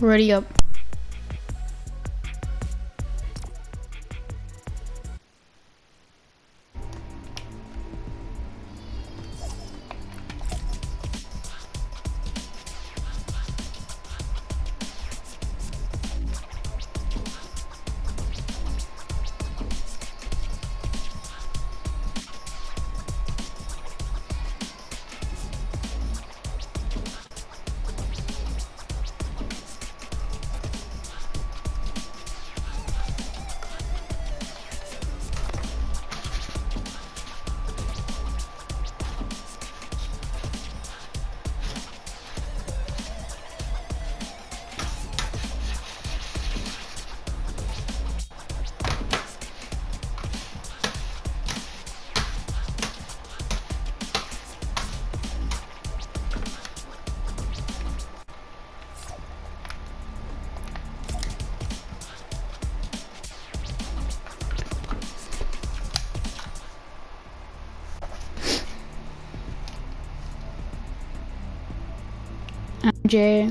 Ready up. Jay.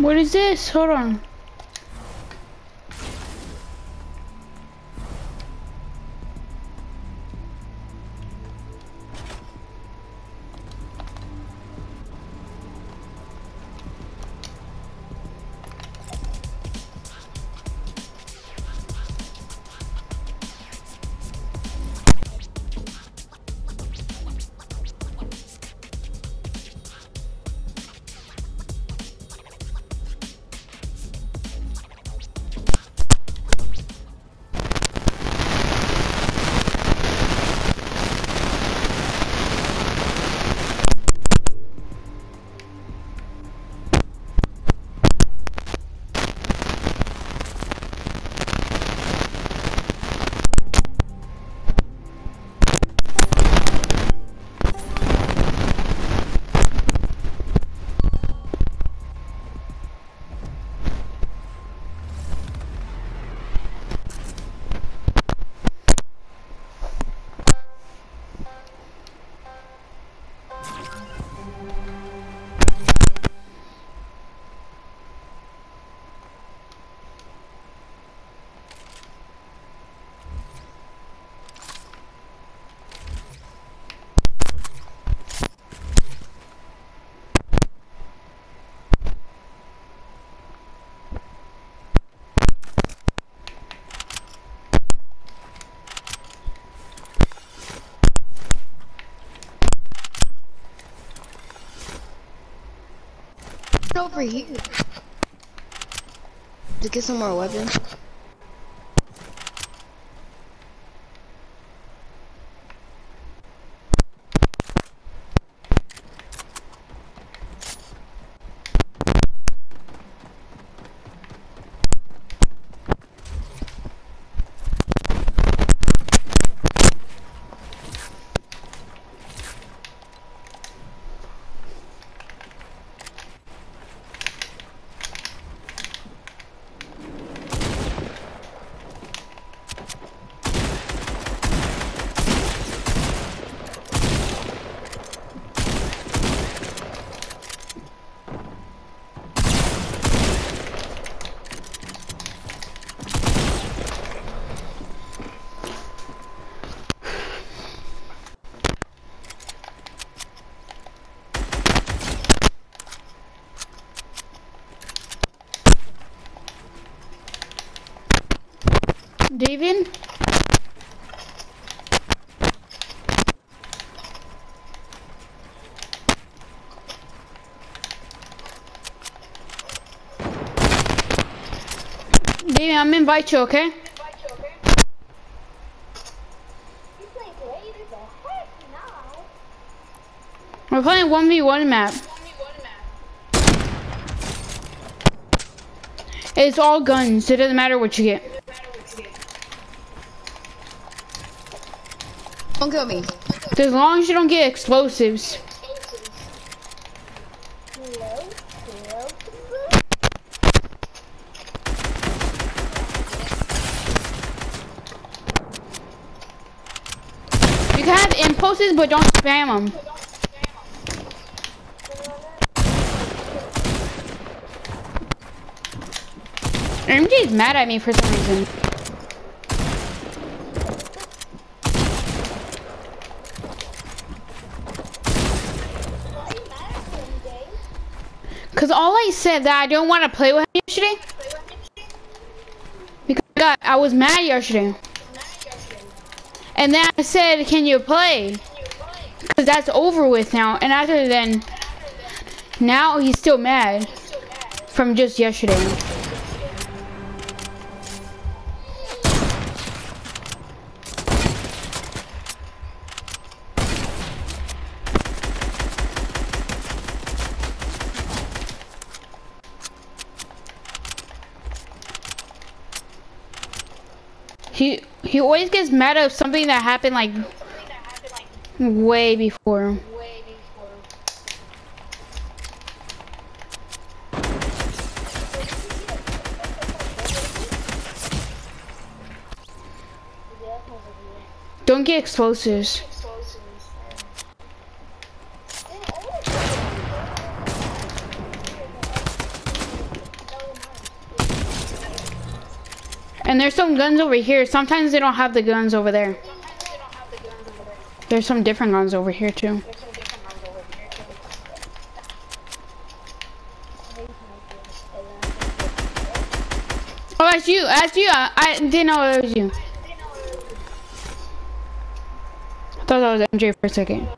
What is this? Hold on. Over here. To get some more weapons. David? David, I'm invite you, okay? We're playing 1v1 map. It's all guns. It doesn't matter what you get. Don't kill me. As long as you don't get explosives. You can have impulses, but don't spam them. MJ is mad at me for some reason. Cause all I said that I don't want to play with him yesterday. Because I, got, I was mad yesterday. And then I said, can you play? Cause that's over with now. And after then, now he's still mad from just yesterday. He he always gets mad at something that happened like way before. Don't get explosives. And there's some guns over here. Sometimes they don't have the guns over there. There's some different guns over here too. Oh, that's you. That's you. I, I didn't know it was you. I thought that was MJ for a second.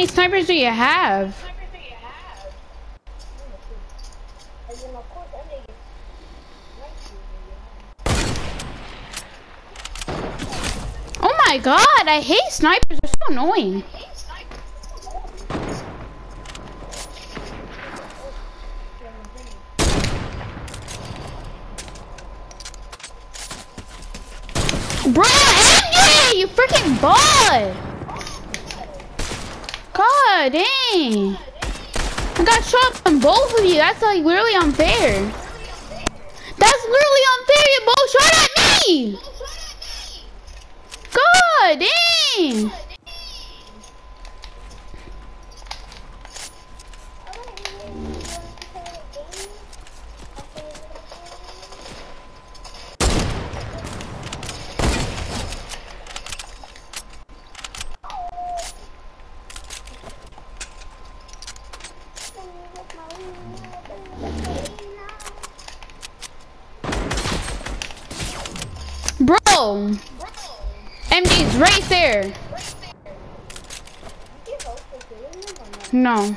Many snipers do you have? Oh my god, I hate snipers. They're so annoying. Bro, MJ! you freaking bot! God dang! I got shot from both of you. That's like really unfair. That's literally unfair. You both shot at me. God dang! Bro! MD's right there. No.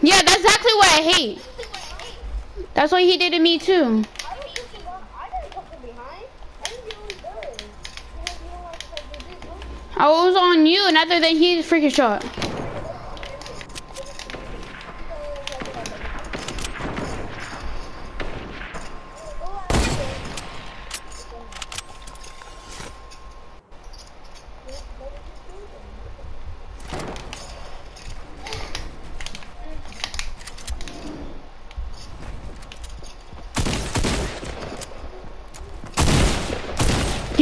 Yeah, that's exactly what I hate. That's what he did to me too. I was on you, and other than he freaking shot.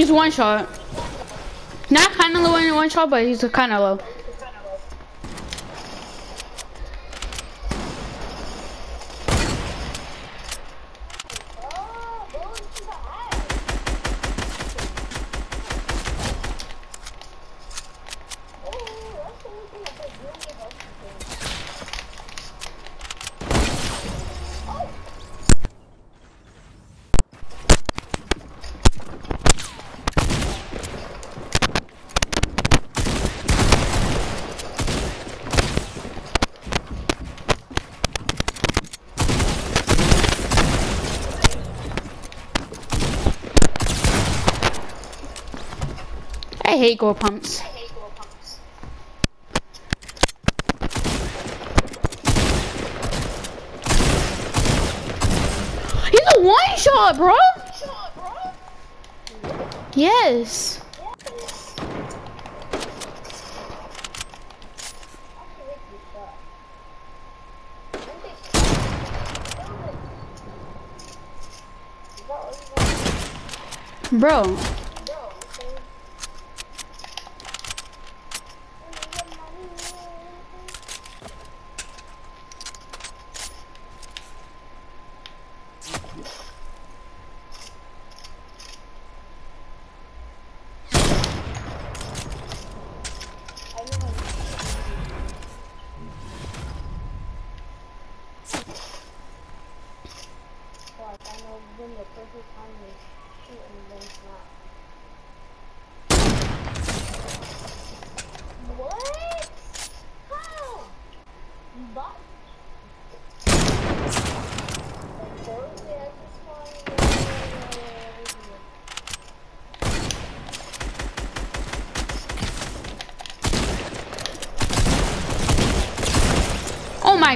He's one shot. Not kind of low in one shot, but he's kind of low. I hate gold pumps. He's a one shot, bro. Yes. Bro.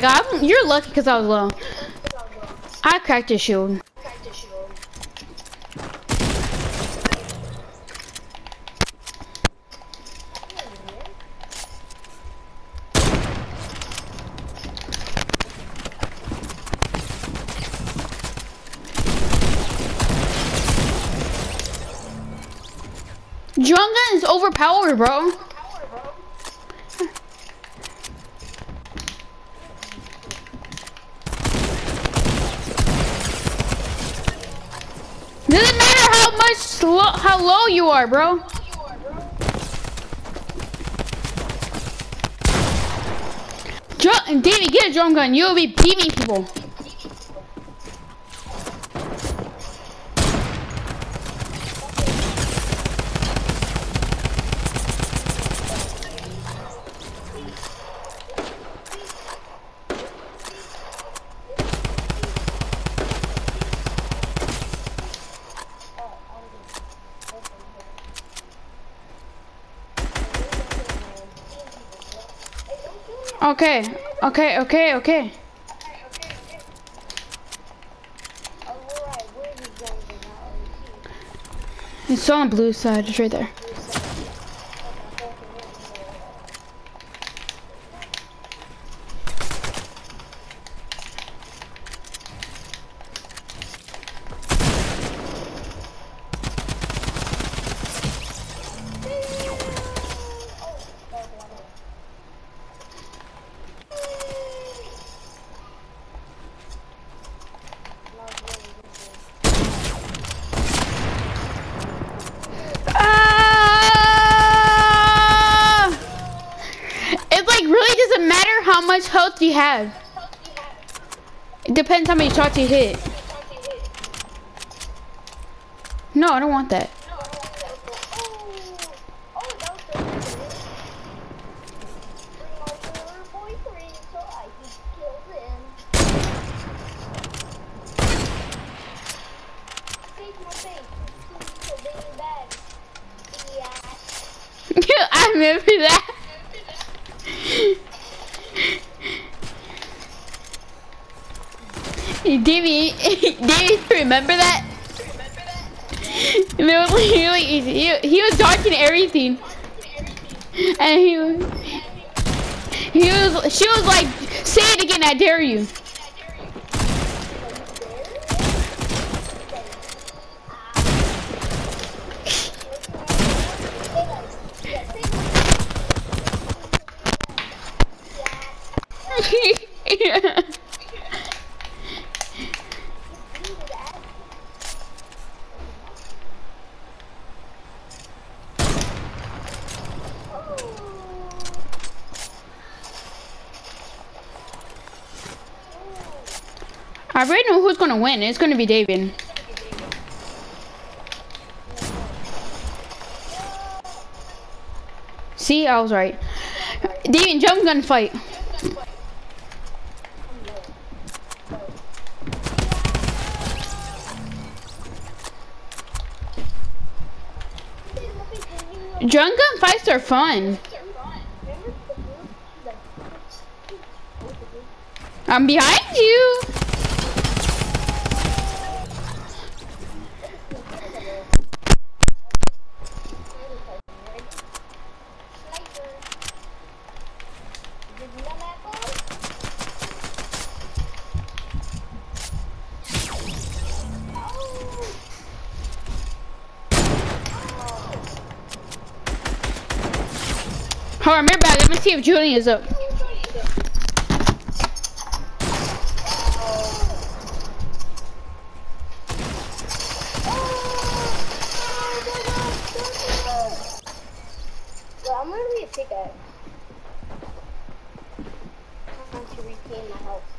My god, you're lucky because I was low. I cracked his shield. Drum gun is overpowered, bro. Doesn't matter how much slow, how low you are, bro. Drum, Davey, get a drum gun. You'll be beaming people. okay, okay, okay, okay. It's on the blue side, it's right there. Have. It depends how many shots you hit. No, I don't want that. I remember that. Davey, Davey, remember that? It was really easy. He, he was dodging and he he was, she was like, "Say it again, I dare you." yeah. I already know who's gonna win. It's gonna be David. See, I was right. David, jump gun fight. Drum gun fights are fun. I'm behind you. See if Julian is up. Well, I'm gonna be a pickaxe. I'm to retain my health.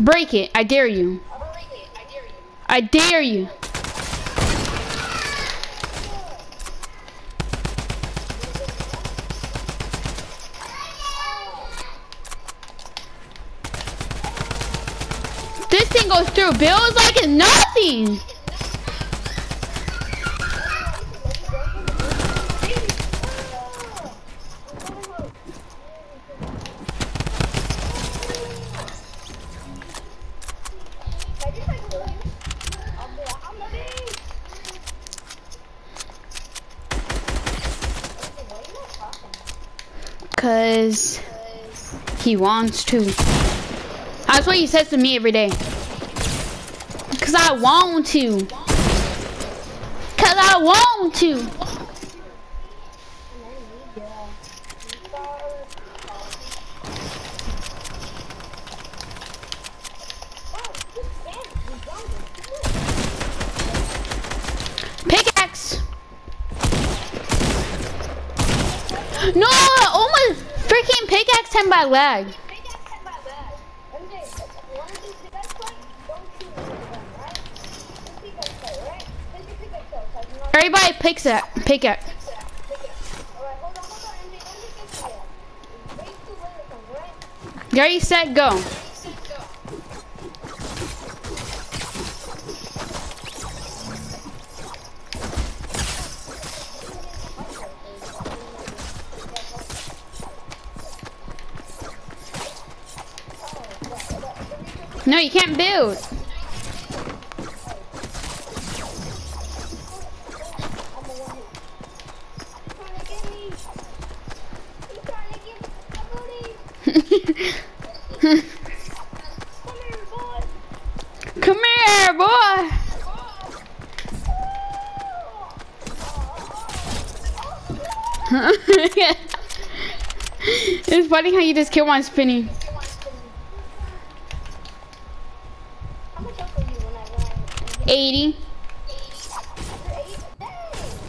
Break it, I dare you. I dare you. This thing goes through. Bill's like it's nothing. he wants to. That's what he says to me every day. Cause I want to. Cause I want to. Pickaxe. No, oh my freaking pickaxe 10 by leg. Everybody picks it. Pick it. Gary, set, go. No, you can't build. Come here, boy. Come here, boy. it's funny how you just kill one spinning. How much up are you when I when I 80. You're eight? Dang,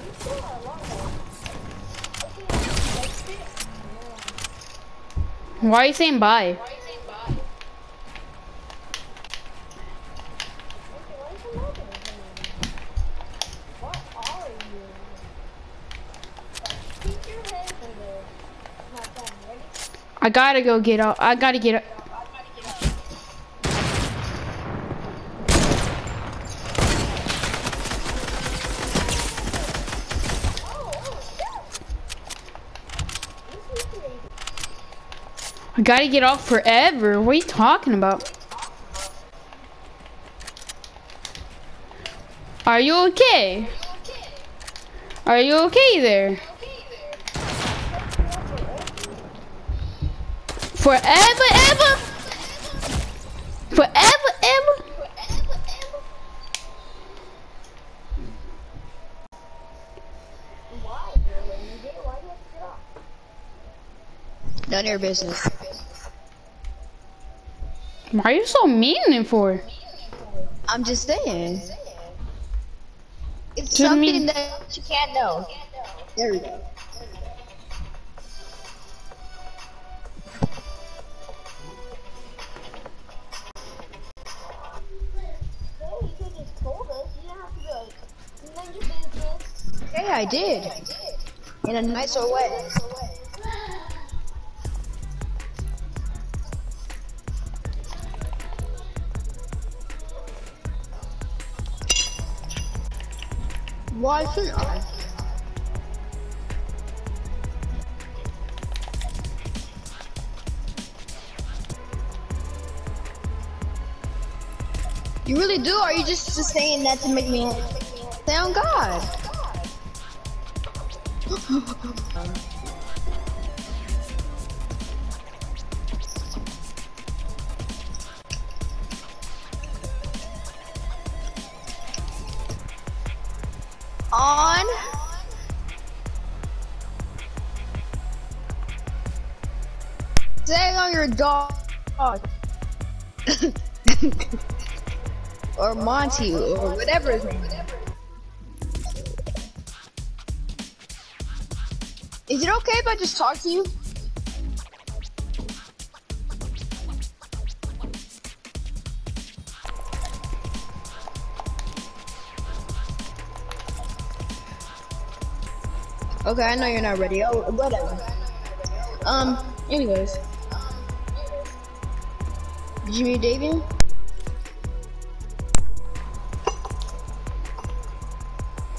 you still got a long way. Okay, let's see. Why are you saying bye? I gotta go get up. I gotta get up. Oh, oh, shit! This is crazy. I gotta get off forever. What are you talking about? Are you okay? Are you okay there? Forever, ever? Forever, ever? None of your business. Why are you so mean for? I'm just saying. It's To something me- that you can't know. There we go. No, you could just told us. You didn't have to be like, mind your business. Hey, I did. In a nicer way. You really do? Or are you just, just saying that to make me sound God? Dog. or Monty, or whatever his name is. Is it okay if I just talk to you? Okay, I know you're not ready. Oh, whatever. Um, anyways. Meet Davian?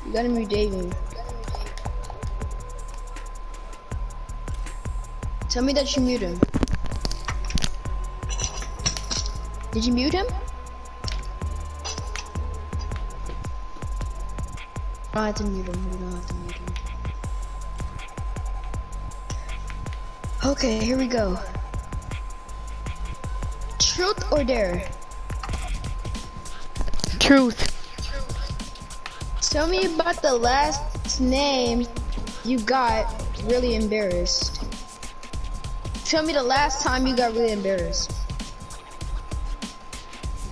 You gotta mute Davian. Tell me that you mute him. Did you mute him? I have to mute him. We don't have to mute him. Okay, here we go. Truth or dare? Truth. Tell me about the last name you got really embarrassed. Tell me the last time you got really embarrassed.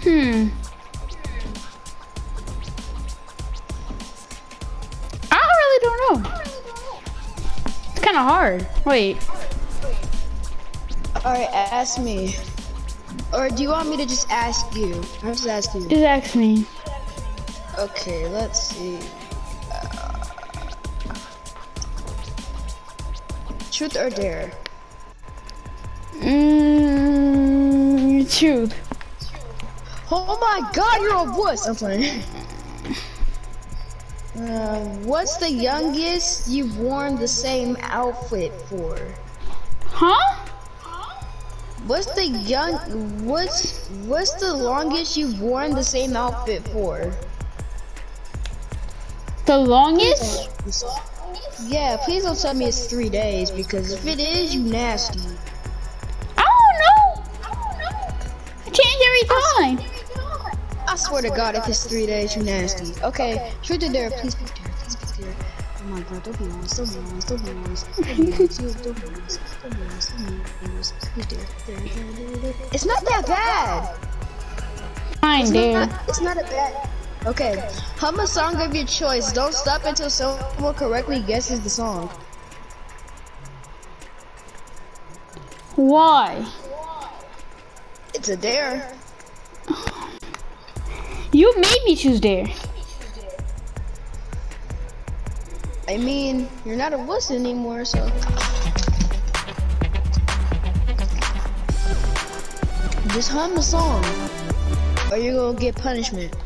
Hmm. I really don't know. It's kind of hard. Wait. Alright, ask me. Or do you want me to just ask you? I'll just ask you. Just ask me. Okay, let's see. Uh, truth or dare? Mmm, truth. Oh my god, you're a wuss! I'm playing. Uh, what's the youngest you've worn the same outfit for? Huh? What's the young? What's what's the longest you've worn the same outfit for? The longest? Yeah, please don't tell me it's three days because if it is, you nasty. I don't know. I don't know. I change every time. I swear to God, if it's three days, you nasty. Okay, truth or dare, please My God, don't be honest, don't be honest, don't be honest, don't be honest, you- don't be honest, don't be honest, don't be honest. Please dare, dare, dare, dare, dare. It's not that bad. Fine, It's not, it's not a bad. Okay, hum a song of your choice. Don't stop until someone correctly guesses the song. Why? It's a dare. You made me choose dare. I mean, you're not a wuss anymore, so. Just hum a song, or you're gonna get punishment.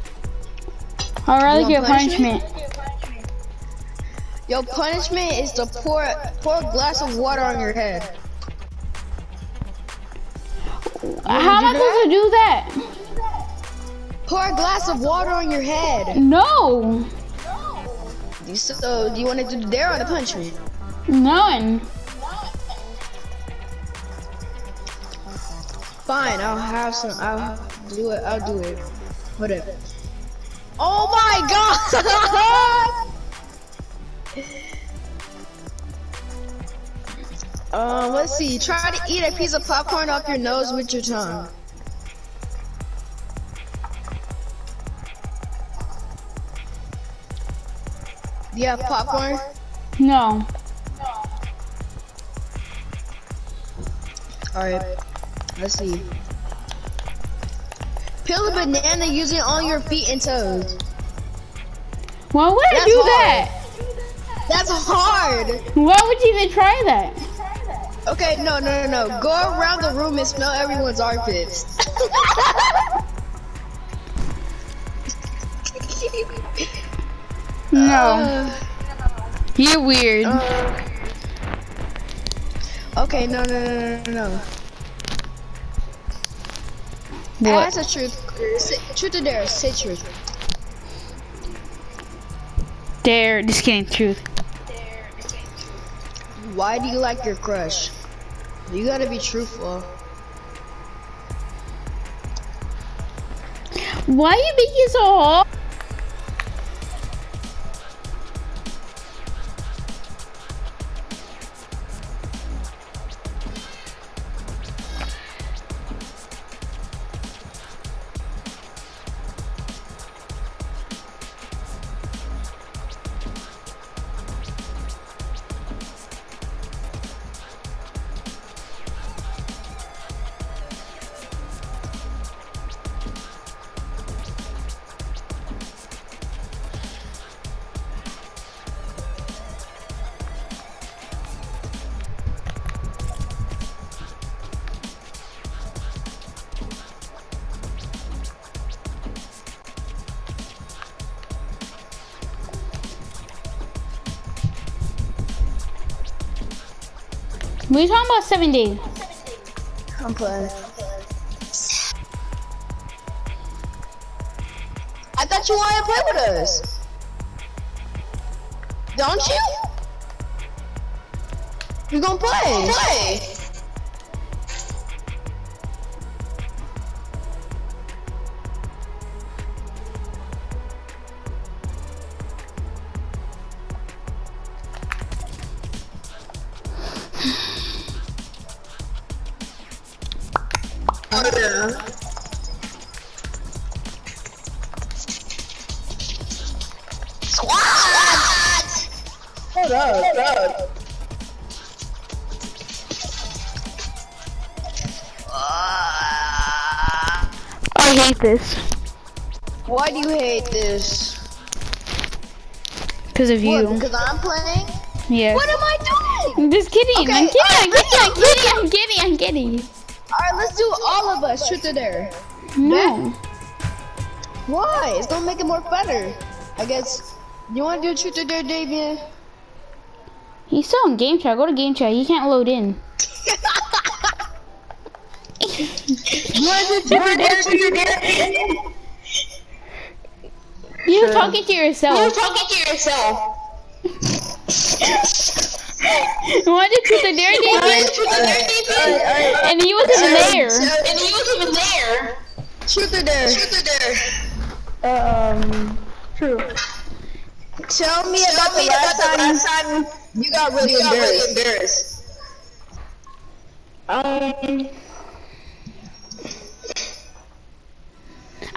I'd rather get punishment? punishment. Your punishment is to pour pour a glass of water on your head. How am I supposed to do that? Pour a glass of water on your head. No. So, do you want to do the dare or the punishment? None. Fine, I'll have some. I'll do it. I'll do it. Whatever. Oh my god! um, let's see. Try to eat a piece of popcorn off your nose with your tongue. Do you have popcorn? No. Alright. Let's see. Peel a banana using all your feet and toes. Why would I That's do hard. that? That's hard. Why would you even try that? Okay, no, no, no, no. Go around the room and smell everyone's armpits. No. You're weird. Uh, okay, no, no, no, no, no. what? That's a truth. Say, truth or dare? Say truth. Dare. Just kidding. Truth. Why do you like your crush? You gotta be truthful. Why you making so hard? We talking about seven days. I'm playing. I thought you wanted to play with us. Don't you? You're gonna play? Play. Because of What, you. because I'm playing? Yeah. What am I doing? I'm just kidding. I'm Okay, kidding. I'm kidding. I'm kidding. I'm kidding. I'm kidding. Alright, let's do all of us, truth or dare. No. Why? It's gonna make it more funner. I guess. You wanna do truth or dare, Davian? He's still in game chat. Go to game chat. He can't load in. You wanna do truth or dare, truth or dare? You're talking to yourself. You talking to yourself. You want to truth or dare, David? And he wasn't even there. And he wasn't even there. Truth or dare? Truth or dare? Um, true. Tell me about the last time you got really embarrassed. Um,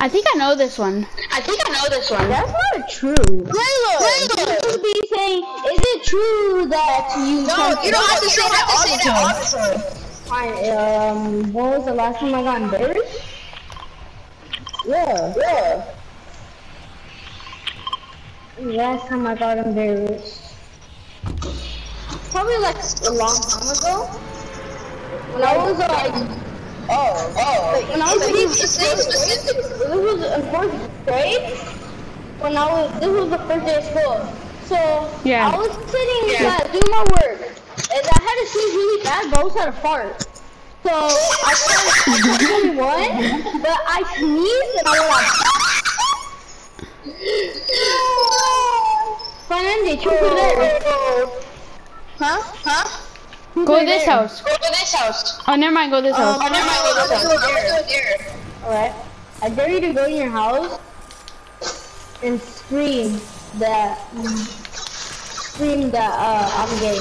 I think I know this one. I think I know this one. That's not true. Layla! Layla! You should be saying, is it true that you No, you don't have to say that all the time. Fine, um, when was the last time I got embarrassed? Yeah. Yeah. Last time I got embarrassed. Probably like a long time ago. When I was like, Oh, oh. when I was Be in specific. this was in fourth grade. When I was, this was the first day of school. So Yeah. I was sitting in class doing my work, and I had to sneeze really bad, but I also had a fart. So I started 21, but I sneezed and I went like, Fernande, truth or dare? Huh? Huh? Truth Go or to this dare? house. Go to this house. Oh, never mind. Go to this house. Oh, never mind. Go to this house. I'm gonna do it there. Alright. I dare you to go in your house and scream that scream that uh I'm gay.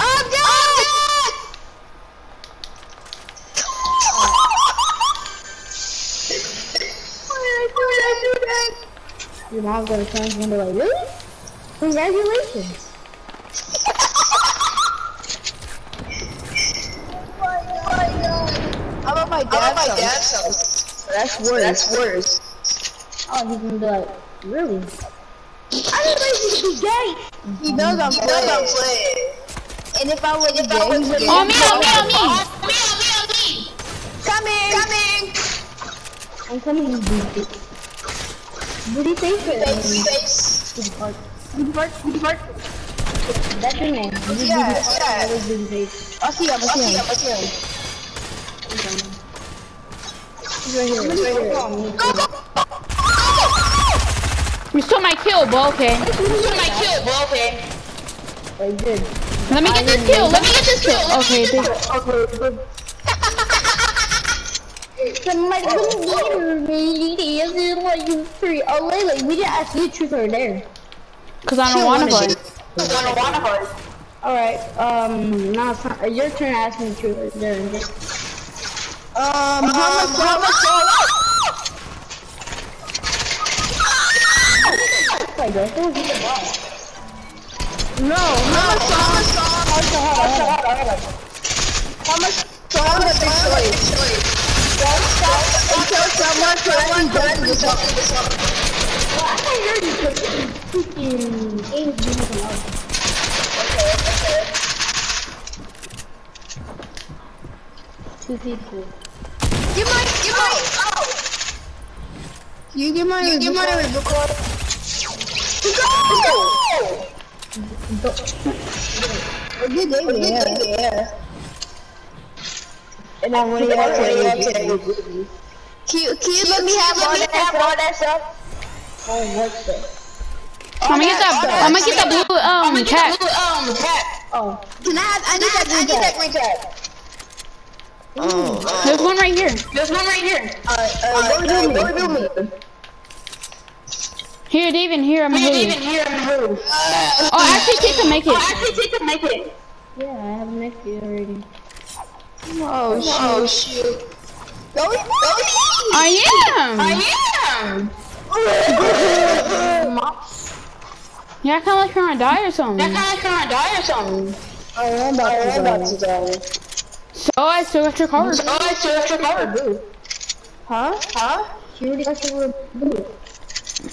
I'm dead! Why did I do that? Your mom's gonna turn and be like, Really? Congratulations. How about my dad's house? That's worse. That's worse. Oh he's gonna be like, Really? I didn't know you could be gay. He knows I'm playing. And if I was if gay, he would On oh, me, on me, on me. Coming! Coming! I'm coming to booty. Booty face Face, it. face. Booty part. Booty part. Booty part. That's your name. Booty Yeah, booty yeah. Booty face. I'll see him, I'll see him, I'll see him. Right here. He's right here. Go, go! You stole my kill, but okay. You stole my kill, bro, okay. Very good. Let me get this kill. Let me get this kill. Okay, this, Okay, good. Somebody. This is what you free. Oh, Layla, we didn't ask you truth or dare. because I don't want to play. I don't wanna play. Alright, um, now it's uh, your turn to ask me truth or dare. Um, how much, how much, I guess it was either one. No, how much, how much, how much, how much, so how much big choice? Don't stop until someone correctly does this up. Well, I thought you already put freaking games doing something else. Two people. Give my, give my, oh! You give my, you give my record. Go! Good day, yeah. yeah. And then what do you have to do? Can you, can you let me have all that stuff? Oh, what's that? I'm gonna get that. I'm gonna get that blue um cat. Um, cat. Oh, Can I have, I need that, I need that green cat. Oh, There's one right here. There's one right here. Uh, uh, go to me. Here, David. Here, I'm gonna hit you. here in the room. Oh, actually, take to make it. I actually, take a make it. yeah, I have met you already. Oh, shoot. Oh, shoot. Go, go, I am. I am. Yeah, I kind of like trying to die or something. That guy's gonna die or something. I am about to die. To die. So I still got your card. Oh, I still have your cover. Huh? Huh? She already got your boot.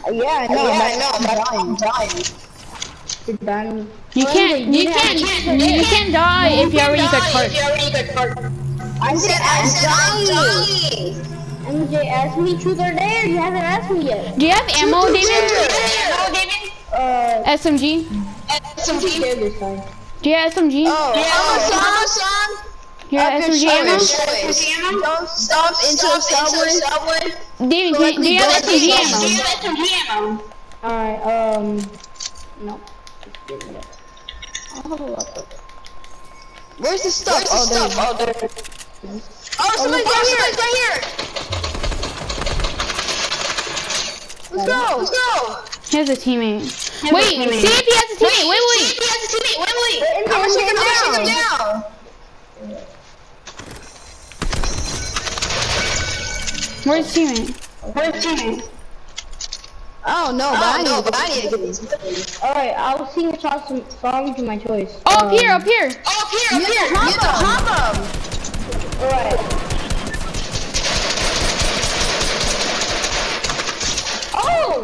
Uh, yeah, I know. yeah, but I know, but I'm dying. You're dying. You can't, you can't, you can't die if you already got hurt. You already got hurt. I said I'm dying. MJ asked me truth or dare. You haven't asked me yet. Do you have ammo, David? Ammo, David? Uh, SMG? SMG. Do you have SMG? Oh, Yeah, son. You have SMG ammo? Don't stop into a subway. David, can, do you have SMG ammo? Alright, um, no. Just give me that. I'll have a lot of- Where's the stuff? oh, there. Oh, there. Oh, somebody's right here. right here. Let's go. Let's go. He has a teammate. Wait, see if he has a teammate. Wait, wait. He has a teammate. Wait, wait. I'm gonna take him down. Take him down. Where's his teammate? Oh no, oh, but I need, but I need to get these. Alright, I'll sing a song, some song to my choice. Oh, up here, up here. Oh, up here, up here. Hop him. Hop him. Alright. Oh!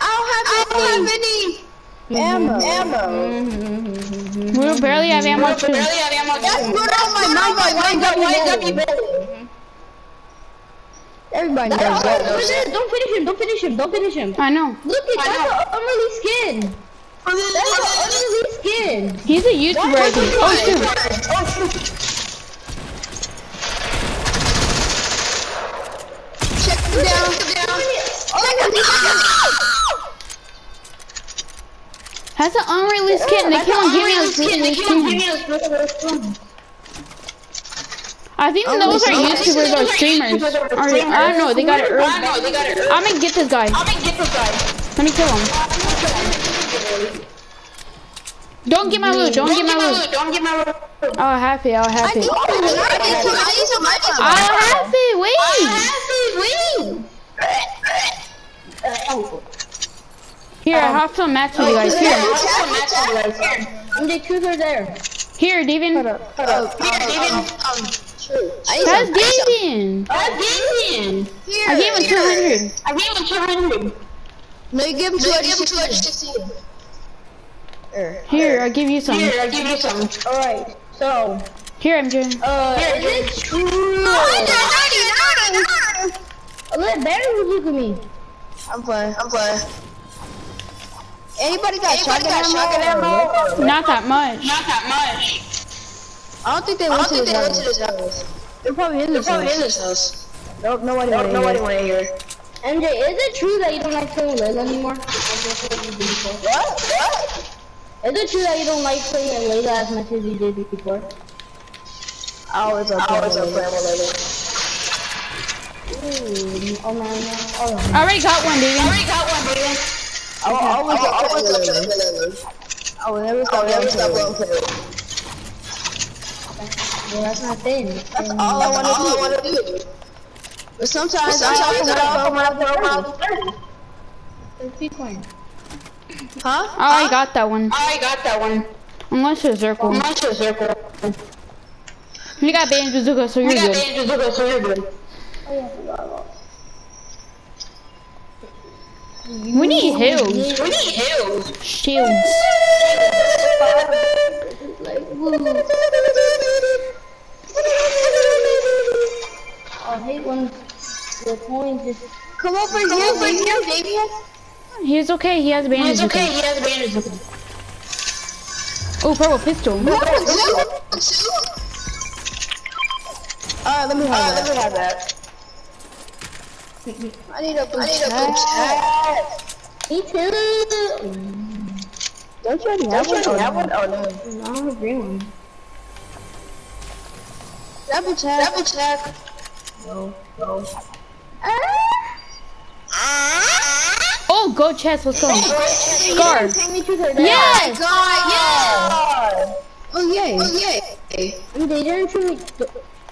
I don't have any. Ammo. Mm-hmm. Ammo. Mm-hmm. We barely have ammo too. That's put on my mind by YW. Everybody knows Oh, that. look at this. Don't finish him, don't finish him, don't finish him. I know. Look at that's an unreleased skin. That's an unreleased skin. He's a YouTuber, I think. Oh, shoot. Check him down. Check him down. That's an unreleased kit, and they keep on giving us released skins. I think those are YouTubers or streamers. Or, I don't know, they got it early. I'm gonna get this guy. Let me kill him. Don't get my loot, don't get my loot. Don't get my I'll have it, I'll have I need it. some. I need some. I need some. items. I'll have it, wait! Here, I have some match with you guys. Here, MJ, truth or dare? here, David. Oh, um, true. I need That's some. David. Here. I gave him 200. I gave him 200. No, you give him 260. Er, Here, I'll give you some. Here, I'll give you some. Alright, so, Here, MJ. uh, is it true? Let Barry look at me. I'm playing. I'm playing. Anybody got shotgun ammo? Not that much. Not that much. I don't think they went to his house. They're probably in this house. Nope, nobody went Nobody went here. MJ, is it true that you don't like playing Layla anymore? What? What? Is it true that you don't like playing Layla as much as you did before? I always love playing with Layla. Ooh, oh man, oh I already got one, David. I will always love playing with Layla. I will never stop never stop playing with Layla. well, that's my thing. That's all I want to do. But sometimes, sometimes I don't want to throw out. It's Bitcoin. Huh? Oh, I got that one. I got that one. Unless it's circle. Much a circle. You got Bane Bazooka, so you're good. so you're good. We need heals. We need hills. Shields. Like. I hate when the coins just. Come over here, over here, baby. He's okay, he has a bandage. It's okay, he has bandages. Oh, purple pistol. Alright, let me have that. Let me have that. I need a blue I need a blue chat. Me too. Don't you already have one? have one? Oh no. I don't have a green one. Double check. Double check. Oh, go chest, let's go. Scar. Take me to the Yes! God, oh, yeah. Oh yay. Oh yay. Oh, they didn't tell me,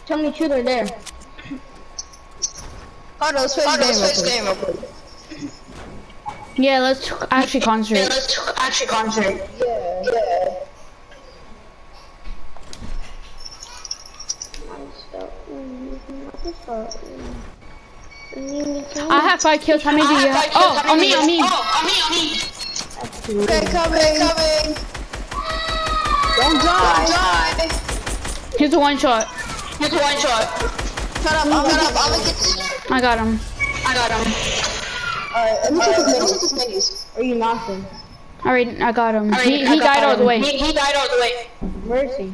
tell me truth or dare. Hold on, let's play this game real quick. Yeah, let's actually concentrate. Let's actually concentrate. Yeah, yeah. I have five kills. How many do you oh, have? Oh, on me, on me. Okay, coming, coming. Don't die. Don't die. Here's a one shot. Here's a one shot. Shut up, I'm gonna, I'm gonna get this. I got him. Alright, let me check his minis. Are you knocking? Alright, I got him. He, he died all the way. He, he died all the way. Where is he?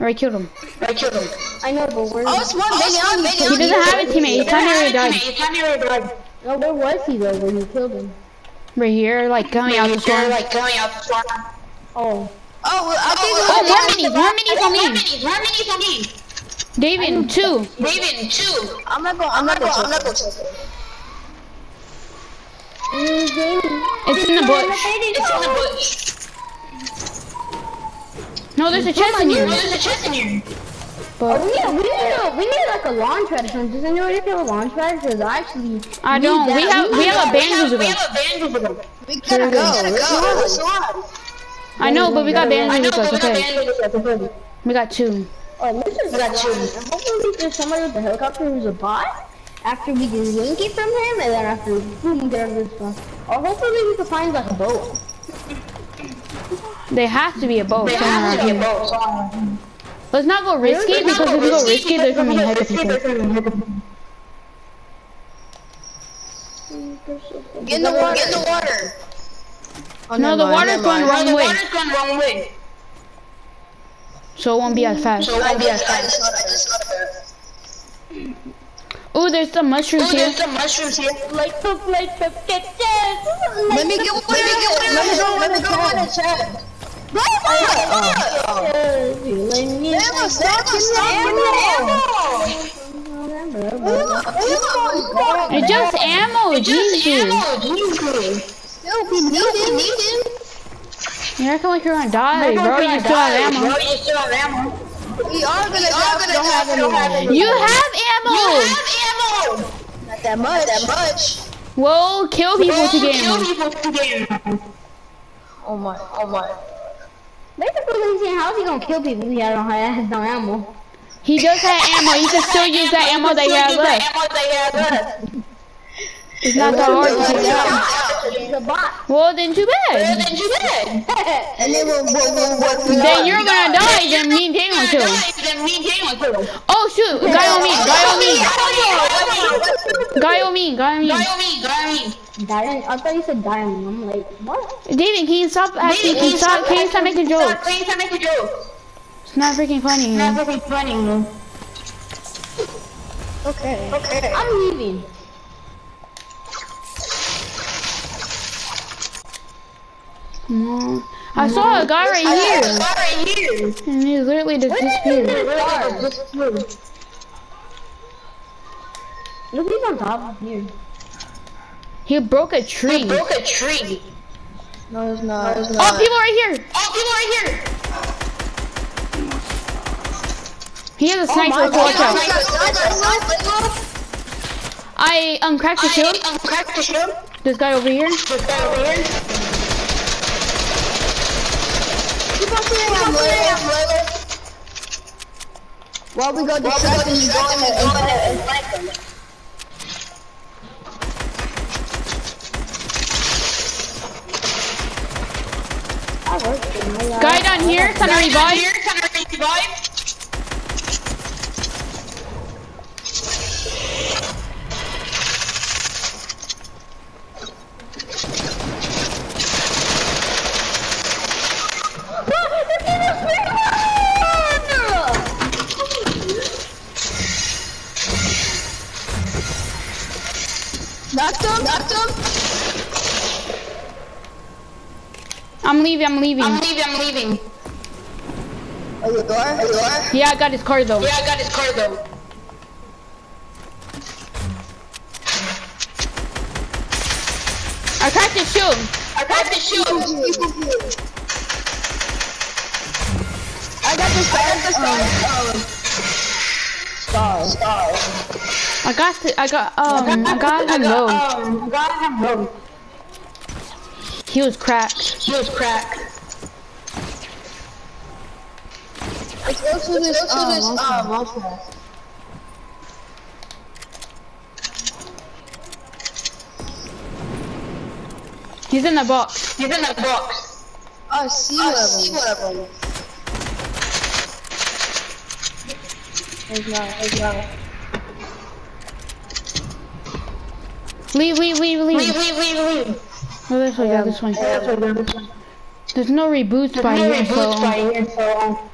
Alright, killed him. I killed him. I know, but where? Oh, it's one oh, mini, one mini. He doesn't have a teammate. He's kind of already died. No, where was he though when you killed him? Right here, like coming out the storm. Oh, Oh, well, I think Oh, more minis, more minis on me. David, two. I'm not going, I'm not going, I'm not going to. It's in the bush. No, there's a chest in here. No, there's a chest in But we need, we need, a, we need like a launch pad or something. Does anyone have a launch pad? Because actually, I don't. We have we have a bandages We gotta go, let's go. I know, but we got bandages with us. Okay, we got two. Oh, this is got you. Hopefully, there's somebody with a helicopter who's a bot. After we get Winky from him, and then after boom, get out of this one. Or hopefully, we can find like a boat. They have to be a boat. somewhere around here. Let's not go risky because if we go risky, there's gonna be heck of people. Get in the water, get in the water. Oh, No, never the mind, water's never going mind. the wrong way, Mm. so it won't be as fast. I just, I just, I just thought about. Oh, there's some mushrooms here. There's some mushrooms here. Like the like the kitchen. Let me get one, let me get one, let me go, let me go on the chat. Never stop, stop, ammo. It's just ammo, Jesus. Still, we need it. You're acting like you're gonna die, bro. You still have ammo. We are gonna die, we don't have ammo. You have ammo. Not that much, that much. Well, kill people to get ammo. Oh my, oh my. Basically, he's saying, how's he gonna kill people if he don't have no ammo? He does have ammo. He can still use that ammo that he has left. It's not that hard to take it out. He's a bot. Well, then too bad. And then we'll, we'll, we'll work with Then you're gonna die. Then me and Dane will kill him. Oh shoot! Guy on me! Guy on me! Guy on me! Guy on me! Diamond, I thought you said diamond. I'm like, what? David, can you stop asking? Can you stop? Can you stop making jokes? It's not freaking funny. man. Okay, okay. I'm leaving. Come on. I saw a guy right here, right here and he literally just disappeared. Look, he's on top of here. He broke a tree. He broke a tree. No, it's not. No, it's Oh, not. people right here! He has a sniper. so watch out. I um cracked the shield. This guy over here. While we go distracting, you go in there and flank them. Guy down here. Trying to revive. Knocked him, knocked him. I'm leaving. I'm leaving. I'm leaving. Are you door? Are you door? Yeah, I got his car though. Yeah, I got his car though. I cracked his shield. I cracked his shoe. I got this guy. Star. Star. I got the, I got um I got him low. I got him low. He was cracked. He was cracked. Let's go to this, go to this, He's in the box. He's in the box. Oh, sea oh, level. Sea level. There's no, there's. Leave, leave, leave, leave. Leave, leave, leave, leave. Oh, this way, this one. There's no reboots There's by no here, reboots so... By here, so...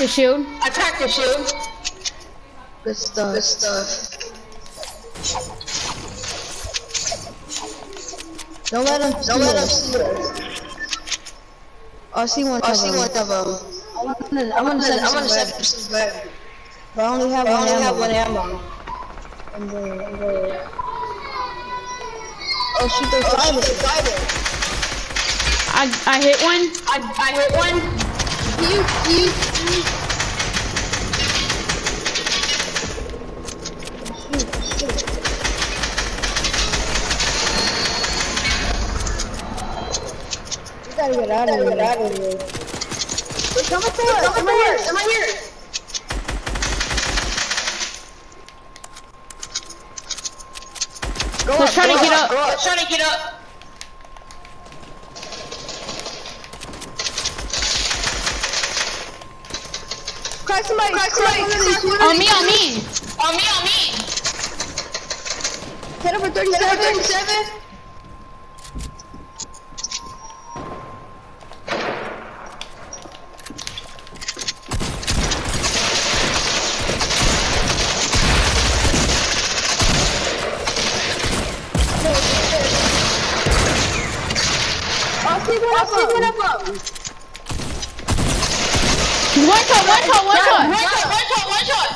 the shield. I cracked the shield. Good stuff. Good stuff. Don't let him. Don't let him see see us. us. Oh, I see one. Oh, I of see them. one of them. I'm gonna, I'm gonna send I'm gonna some back. But I only have I one only ammo. have one ammo. And then, and then. Oh shoot, they're Oh, fighting. shit, fighting. I, I hit one. I, I hit one. You, you, you. We gotta get out of here. Get out of here. They're coming for us. Come here. Come here. Go Let's try to Go get up, up. go up. Let's try to get up. Crack somebody. Crack Crack somebody. one of these. Crack On me, on me. On me, on me. Hit him for Hit her 37. 37. Oh, see what I'll see what up. up. One shot, one shot, one One shot. shot, one shot, one shot.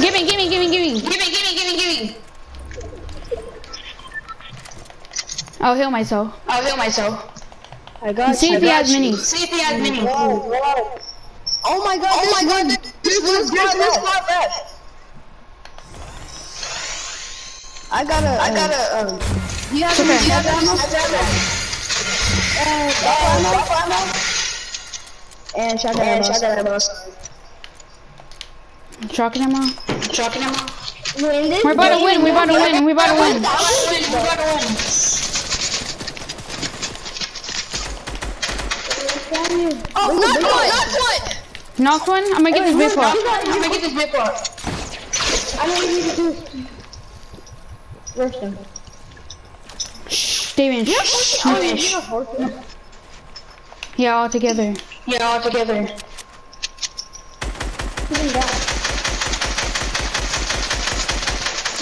Give me, give me, give me, give me. Give me, give me, give me, give me. I'll heal myself. I'll heal myself. I got See you. if he has minis. See if he has mini. Oh my god, Oh my god, one. there's one squad there's one left. spot left. I got a. I got a, um, You have Okay. any you have ammo? ammo? And Uh, ammo? And shotgun And ammo. shotgun ammo. Shotgun ammo. Shotgun ammo. We're about to win, we're about to win, we're about to win. We're about to win, we're about to win. Oh, Not not one, one. not one. Knocked one? I'm gonna get this bit for. I'm gonna get this bit for. I know what you need to do. Rush them. Shh, Damien. Shh. Oh, yeah. Yeah, all together. Yeah, all together.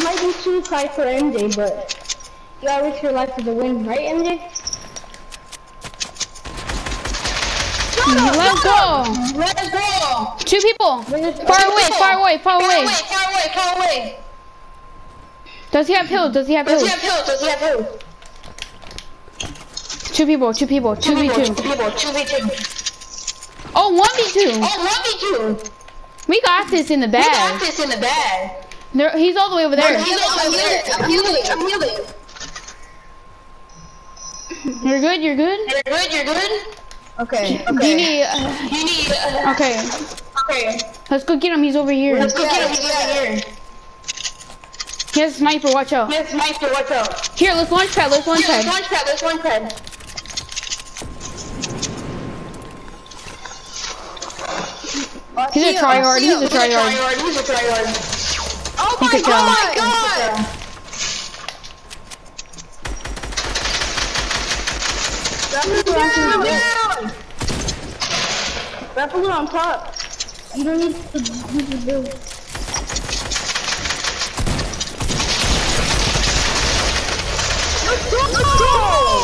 Might be too high for MJ, but you gotta risk your life for the win, right, MJ? Let's go. Let's go. Two people. Far away, far away, far away. far away, far away. Does he have pills? Does he have pills? Does he have pills? Does he have pills? Two people, two people, two v two. two people, two v two. Oh, one v two. Oh, one v two. We got this in the bag. We got this in the bag. There, he's all the way over there. He's all over there. I'm healing. I'm healing. You're good. You're good. You're good. You're good. Okay. Do you need? uh, You need. Uh, okay, okay. let's go get him. He's over here. Let's go get him. He's over here. He has a sniper. Watch out. Yes, Meister, watch out. Here, let's launch pad. Let's launch Here, let's pad. launch pad. Let's launch pad. He's a tryhard. He's a He's a tryhard. tryhard. He's a tryhard. Oh He my could tell. god! Down. Grapple it on top. You don't need to use the build. Let's go! Let's go!